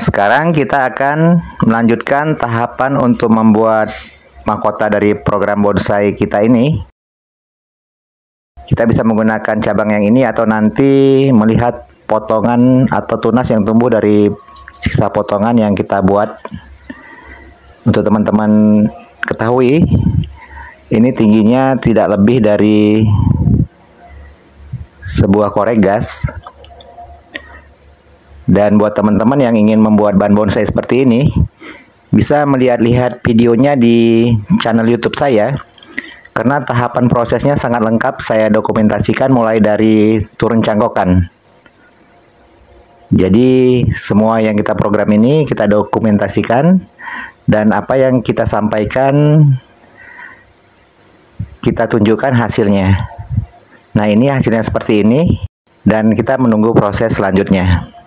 sekarang kita akan melanjutkan tahapan untuk membuat mahkota dari program bonsai kita ini. Kita bisa menggunakan cabang yang ini atau nanti melihat potongan atau tunas yang tumbuh dari sisa potongan yang kita buat. Untuk teman-teman ketahui, ini tingginya tidak lebih dari sebuah korek gas dan buat teman-teman yang ingin membuat ban bonsai seperti ini, bisa melihat-lihat videonya di channel YouTube saya. Karena tahapan prosesnya sangat lengkap, saya dokumentasikan mulai dari turun cangkokan. Jadi semua yang kita program ini kita dokumentasikan dan apa yang kita sampaikan kita tunjukkan hasilnya. Nah, ini hasilnya seperti ini dan kita menunggu proses selanjutnya.